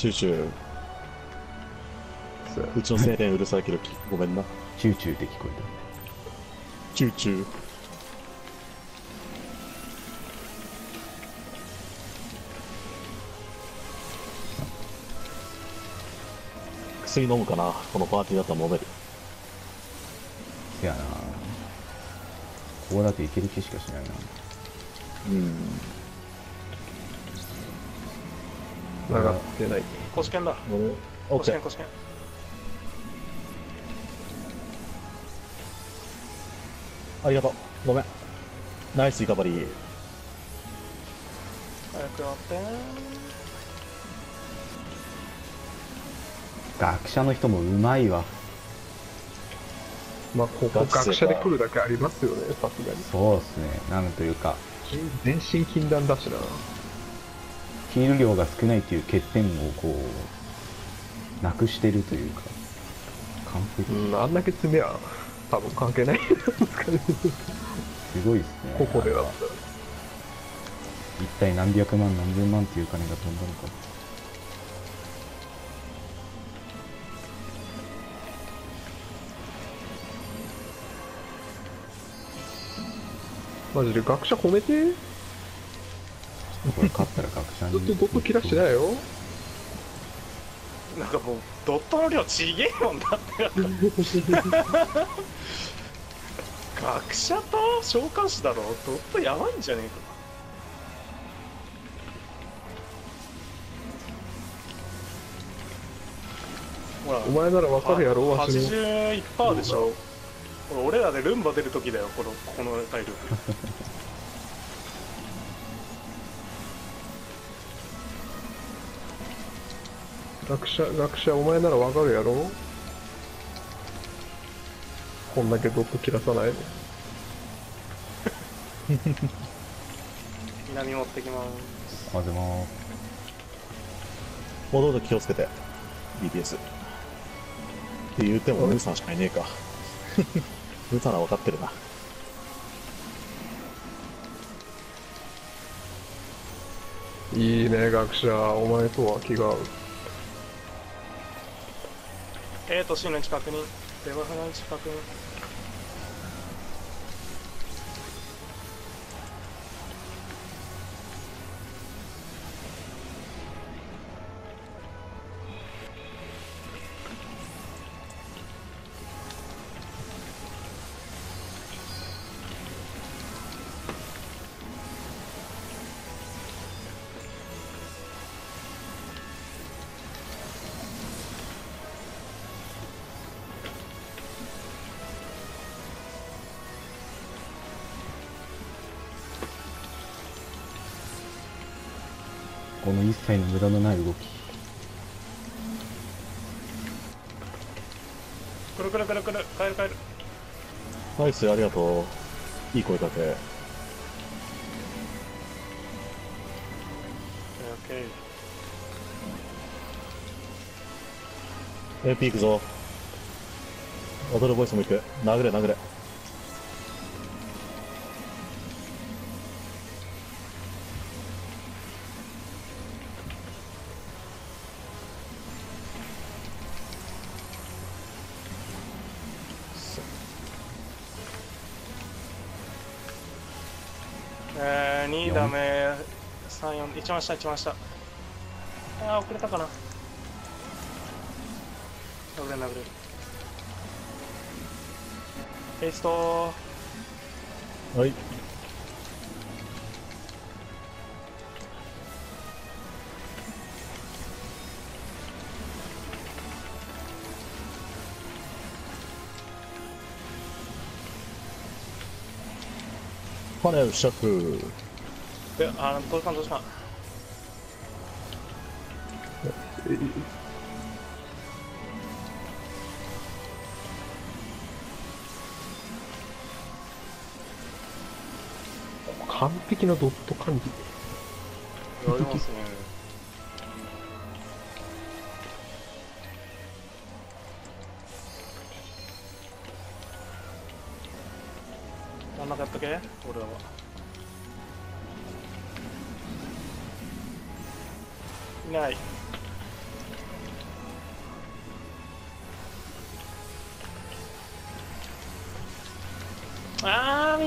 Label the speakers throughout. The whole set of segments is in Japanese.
Speaker 1: チューチュー。
Speaker 2: そう
Speaker 1: うちの青年うるさいけど、きごめんな。
Speaker 3: チューチューって聞こえ
Speaker 1: チューチュー。薬飲むかな？このパーティーだったら飲める。
Speaker 3: たせやなここだといける気しかしないな
Speaker 1: うん。
Speaker 2: 上がってない。
Speaker 4: 腰剣だ
Speaker 1: 俺、オッケー。
Speaker 4: 腰剣腰剣
Speaker 1: ありがとう。ごめん。ナイスリカバリー。
Speaker 4: 早くやって
Speaker 3: 学者の人もうまいわ
Speaker 2: まあ、ここ
Speaker 1: 学生か
Speaker 2: 学者で来るだけありますよね、さすがに。
Speaker 3: そうっすねなんというか
Speaker 2: 全身禁断だしな。
Speaker 3: ヒール量が少ないという欠点をこうなくしてるというか完璧
Speaker 2: うん、あんだけ詰めは多分関係ないですかね。
Speaker 3: すごいですね
Speaker 2: ここでだっ
Speaker 3: なんか一体何百万何千万っていう金が飛んだのか
Speaker 2: マジで学者込めて。
Speaker 3: これ勝ったら学者に。
Speaker 2: ずっとドット切らしてないよ。
Speaker 4: なんかもうドットの量ちげえもんだって。学者と召喚師だろ。ドットやばいんじゃねえか。ほら。
Speaker 2: お前ならわかるやろ、わしの。
Speaker 4: 81%でしょ。俺らでルンバ出るときだよこのこの体力
Speaker 2: 学者、学者、お前ならわかるやろ？こんだけドット切らさない
Speaker 4: 南 持ってきます
Speaker 3: あでも
Speaker 1: 戻ると気をつけて。BTS。って言っても、ムーさんしかいねえか。ムーさんは分かってるな。
Speaker 2: いいね、学者。お前とは気が合う。
Speaker 4: A と C の近くにデバフの近くに。
Speaker 3: この一切の無駄のない動き
Speaker 4: くるくるくるくる帰る帰る
Speaker 1: ナイス、ありがとう。いい声かけ。
Speaker 4: オッケー
Speaker 1: AP 行くぞ。踊るボイスも行く。殴れ殴れ。
Speaker 4: 34一番下一番下あー遅れたかな。殴れる殴れるペースト
Speaker 1: はい。パネルシャフ。
Speaker 4: であーどうしたどうした
Speaker 2: 完璧なドット管理。
Speaker 4: やりますね。真ん中やったっけ俺らは。いない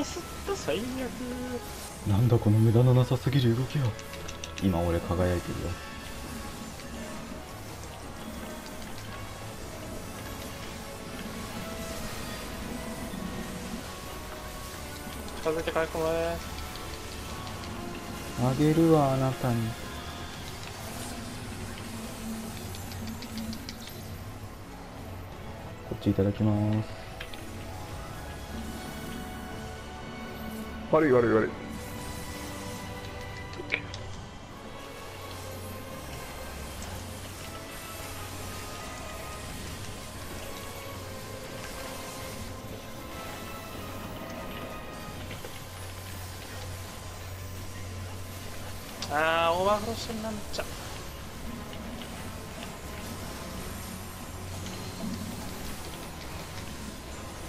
Speaker 4: ミスった最悪
Speaker 3: なんだこの無駄のなさすぎる動きは。今俺輝いてるよ。
Speaker 4: 近づい
Speaker 3: あげるわあなたに。こっちいただきます
Speaker 2: 悪い悪い悪い。
Speaker 4: あーオーバーフロッシュになっちゃう。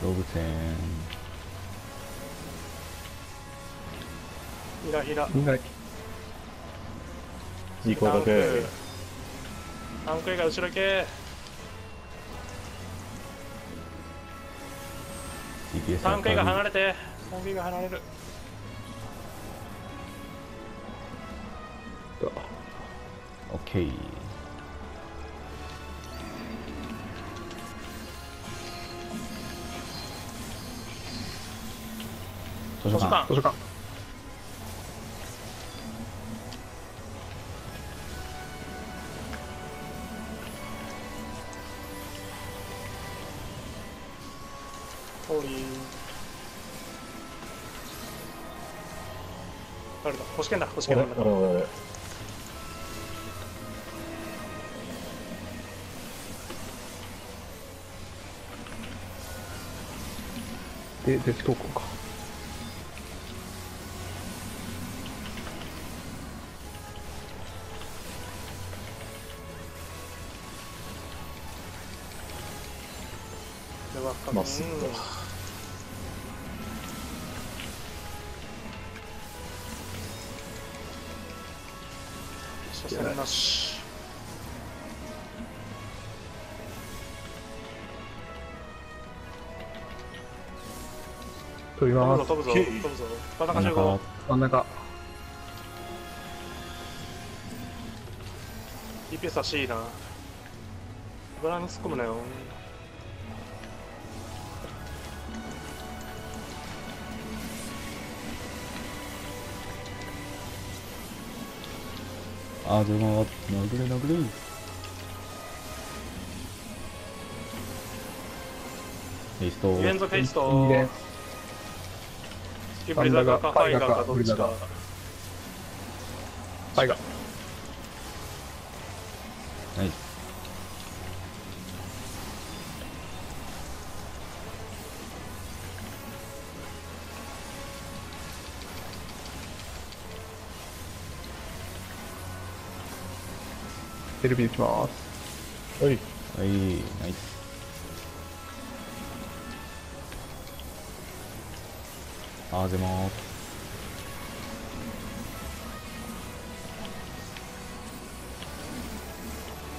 Speaker 3: 動物園
Speaker 4: ひらひら。
Speaker 2: みんな
Speaker 1: いい声かけ。
Speaker 4: アンクエが後ろ行け。
Speaker 3: DPS
Speaker 4: アンクエが離
Speaker 3: れ
Speaker 4: れてアンが離れる。
Speaker 3: オッケー。図書館。
Speaker 4: 図書館
Speaker 2: 図書館
Speaker 4: ホーリー誰だ星剣だ星剣だ
Speaker 1: あれあれ。あれ
Speaker 2: でデストーか
Speaker 4: では
Speaker 1: まっす。ぐだ。
Speaker 4: 車線なし
Speaker 2: 飛びます。
Speaker 4: 飛ぶぞ飛ぶぞ真ん
Speaker 3: 真ん中
Speaker 4: 中集合
Speaker 2: 真ん中
Speaker 4: DPS は C なブラに突っ込むなよ
Speaker 3: あーでも殴れ殴れ。ヘイスト
Speaker 4: 連続ヘイスト
Speaker 2: ね。
Speaker 4: スキュブリザーかファイガーかどっちか。
Speaker 2: ブリザー。はい。がテレビ打ちます。
Speaker 1: はい。
Speaker 3: はいナイス。あーでも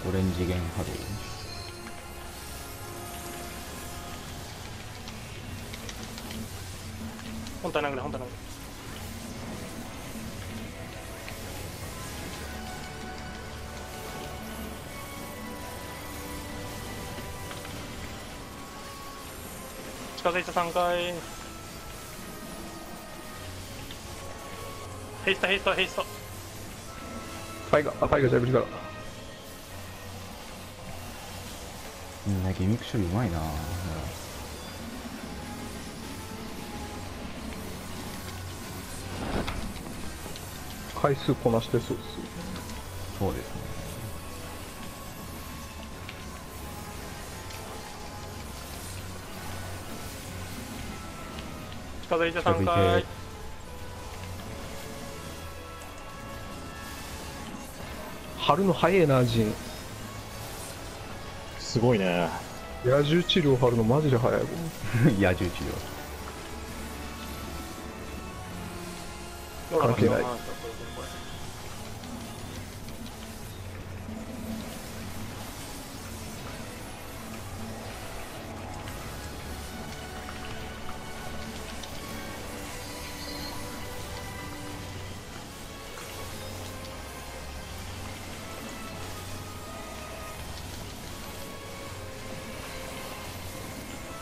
Speaker 3: オレンジ弦波動
Speaker 4: 本体殴れ本体殴れ近づいた3回。ヘイストヘイストヘイスト。
Speaker 2: ファイがあファイがじゃあブリザー
Speaker 3: みんなギミック処理うまいな。
Speaker 2: 回数こなしてそうです
Speaker 3: そうですね
Speaker 4: 近づいて3
Speaker 3: 近づい
Speaker 4: 回。
Speaker 3: て
Speaker 2: 春の早いなジン
Speaker 1: すごいね。
Speaker 2: 野獣治療貼るのマジで早いもん
Speaker 3: 野獣治療。
Speaker 2: 関係ない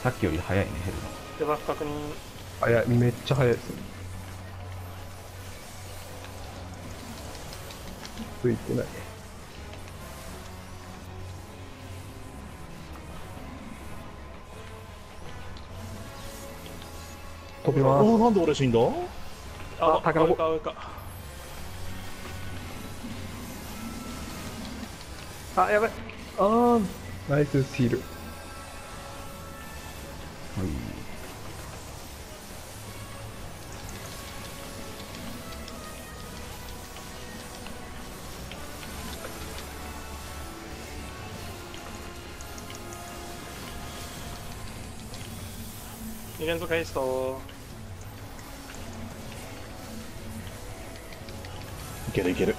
Speaker 3: さっきより早いね減るの
Speaker 4: デバフ確認
Speaker 2: 早い。めっちゃ早い。ですねついてない。飛びます。
Speaker 1: おーなんで俺死んだ？
Speaker 4: あ
Speaker 2: あタケノコ
Speaker 4: 上か上か。
Speaker 2: あやばいあー。ナイスシール
Speaker 4: 2連続ヘイスト
Speaker 1: いけるいける。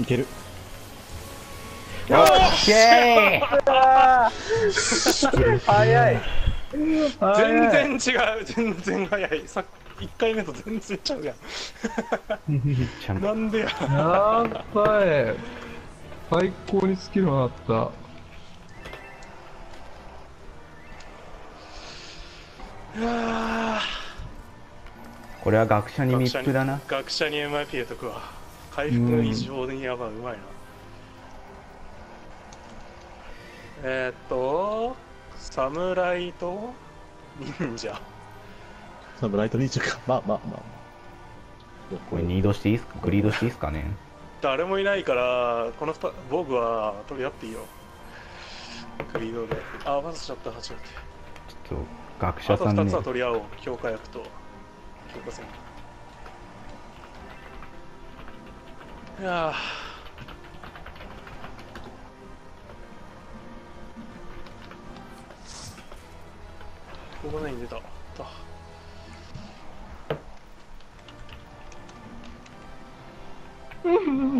Speaker 1: いける。
Speaker 3: オッケ
Speaker 2: 早い。
Speaker 4: 全然違う。全然早い。さ1回目と全然ちゃうや
Speaker 3: ん。
Speaker 4: ん なんでや。
Speaker 2: やばい最高にスキルがあった。
Speaker 4: あ
Speaker 3: これは学者に密封だな。
Speaker 4: 学者に MIP 入れとくわ回復異常にやばい。うまいな。えー、っと侍と忍者
Speaker 1: サムライトリーチか まあまあまあ。
Speaker 3: これニードしていいっすか？グリードしていいっすかね？
Speaker 4: 誰もいないからこの2防具は取り合っていいよ。クリードで。あバスしちゃった初めて。
Speaker 3: ちょっと学
Speaker 4: あと2
Speaker 3: 者さんね。
Speaker 4: つは取り合おう。強化薬と。強化戦。いやー。ここまでに出た